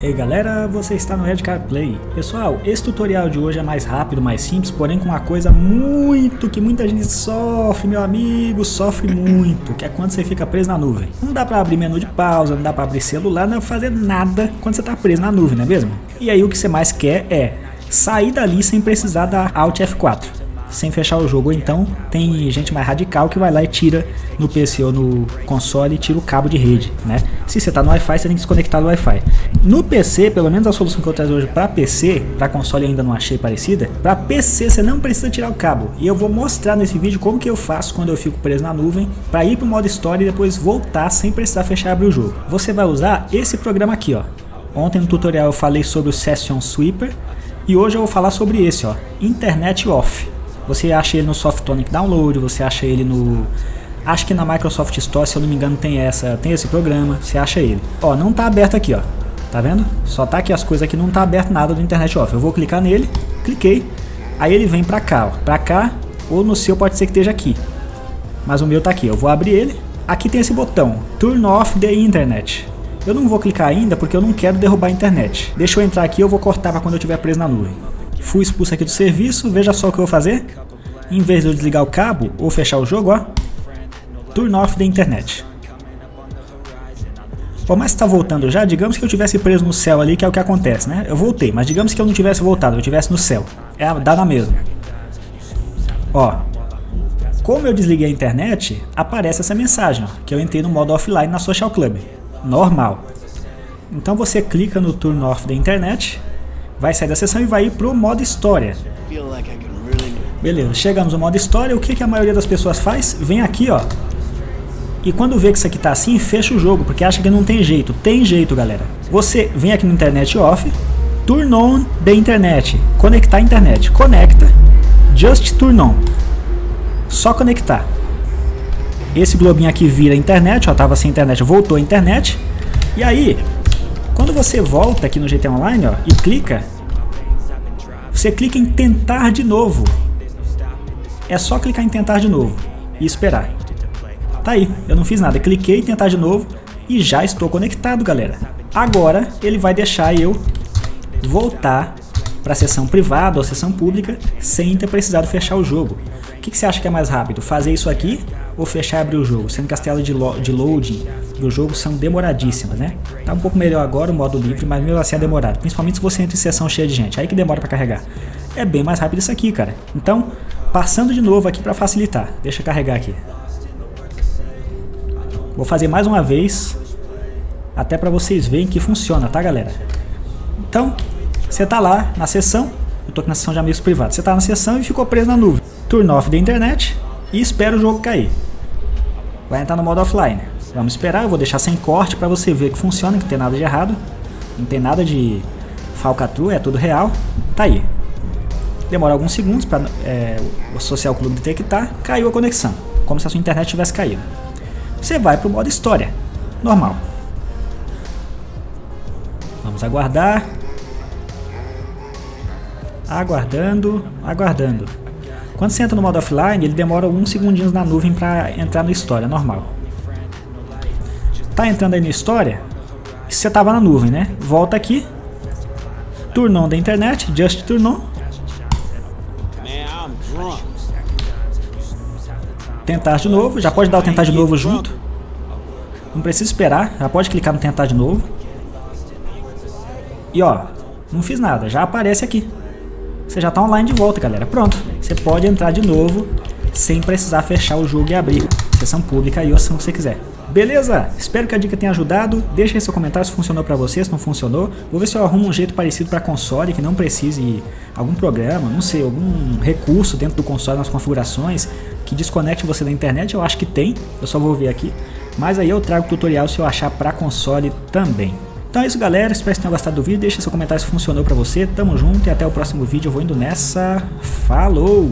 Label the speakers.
Speaker 1: Ei galera, você está no Redcar Play. Pessoal, esse tutorial de hoje é mais rápido, mais simples, porém com uma coisa muito que muita gente sofre, meu amigo, sofre muito, que é quando você fica preso na nuvem. Não dá para abrir menu de pausa, não dá para abrir celular, não dá pra fazer nada quando você está preso na nuvem, não é mesmo? E aí o que você mais quer é sair dali sem precisar da Alt F4 sem fechar o jogo. Ou então tem gente mais radical que vai lá e tira no PC ou no console e tira o cabo de rede, né? Se você está no Wi-Fi, você tem que desconectar do Wi-Fi. No PC, pelo menos a solução que eu trago hoje para PC, para console ainda não achei parecida, para PC você não precisa tirar o cabo. E eu vou mostrar nesse vídeo como que eu faço quando eu fico preso na nuvem para ir para o modo história e depois voltar sem precisar fechar e abrir o jogo. Você vai usar esse programa aqui, ó. Ontem no tutorial eu falei sobre o Session Sweeper e hoje eu vou falar sobre esse, ó, Internet Off. Você acha ele no Softonic Download, você acha ele no Acho que na Microsoft Store, se eu não me engano, tem essa, tem esse programa, você acha ele. Ó, não tá aberto aqui, ó. Tá vendo? Só tá aqui as coisas aqui, não tá aberto nada do Internet Off. Eu vou clicar nele, cliquei, aí ele vem pra cá, ó. Pra cá, ou no seu pode ser que esteja aqui. Mas o meu tá aqui, eu vou abrir ele. Aqui tem esse botão, Turn Off the Internet. Eu não vou clicar ainda porque eu não quero derrubar a internet. Deixa eu entrar aqui, eu vou cortar para quando eu estiver preso na nuvem. Fui expulso aqui do serviço, veja só o que eu vou fazer. Em vez de eu desligar o cabo ou fechar o jogo, ó. Turn off da internet. Bom, mas está voltando já, digamos que eu tivesse preso no céu ali, que é o que acontece, né? Eu voltei, mas digamos que eu não tivesse voltado, eu tivesse no céu. É, dá na mesma. Ó, como eu desliguei a internet, aparece essa mensagem, ó, que eu entrei no modo offline na Social Club. Normal. Então você clica no Turn Off da internet vai sair da sessão e vai ir pro modo história. Beleza, chegamos no modo história, o que, que a maioria das pessoas faz? Vem aqui, ó. E quando vê que isso aqui tá assim, fecha o jogo, porque acha que não tem jeito. Tem jeito, galera. Você vem aqui no internet off, turn on the internet, conectar a internet. Conecta, just turn on. Só conectar. Esse globinho aqui vira internet, ó, tava sem internet, voltou a internet. E aí, quando você volta aqui no GT Online ó, e clica, você clica em tentar de novo. É só clicar em tentar de novo e esperar. Tá aí, eu não fiz nada, cliquei em tentar de novo e já estou conectado, galera. Agora ele vai deixar eu voltar para a sessão privada ou sessão pública sem ter precisado fechar o jogo. O que, que, você acha que é mais rápido? Fazer isso aqui ou fechar e abrir o jogo? Sendo que as telas de, de loading do jogo são demoradíssimas, né? Tá um pouco melhor agora o modo livre, mas mesmo assim é demorado. Principalmente se você entra em sessão cheia de gente. Aí que demora para carregar. É bem mais rápido isso aqui, cara. Então, passando de novo aqui para facilitar. Deixa eu carregar aqui. Vou fazer mais uma vez. Até para vocês verem que funciona, tá, galera? Então, você tá lá na sessão. Eu tô aqui na sessão de amigos privados. Você tá na sessão e ficou preso na nuvem turn off da internet e espera o jogo cair. Vai entrar no modo offline. Vamos esperar, eu vou deixar sem corte para você ver que funciona, que não tem nada de errado. Não tem nada de falcatrua, é tudo real. Tá aí. Demora alguns segundos para é, o Social Club detectar, caiu a conexão. Como se a sua internet tivesse caído. Você vai para o modo história, normal. Vamos aguardar. Aguardando, aguardando. Quando você entra no modo offline, ele demora alguns segundinhos na nuvem para entrar no história, normal. Tá entrando aí no história? Você tava na nuvem, né? Volta aqui. Turnon da internet, just turnon. Tentar de novo, já pode dar o tentar de novo junto. Não precisa esperar, já pode clicar no tentar de novo. E ó, não fiz nada, já aparece aqui. Você já está online de volta, galera. Pronto, você pode entrar de novo sem precisar fechar o jogo e abrir sessão pública aí ou se você quiser. Beleza? Espero que a dica tenha ajudado. Deixa aí seu comentário se funcionou para você, se não funcionou. Vou ver se eu arrumo um jeito parecido para console que não precise algum programa, não sei, algum recurso dentro do console nas configurações que desconecte você da internet. Eu acho que tem, eu só vou ver aqui. Mas aí eu trago tutorial se eu achar para console também. Então é isso galera, espero que tenham gostado do vídeo, deixa seu comentário se funcionou pra você, tamo junto e até o próximo vídeo, eu vou indo nessa, falou!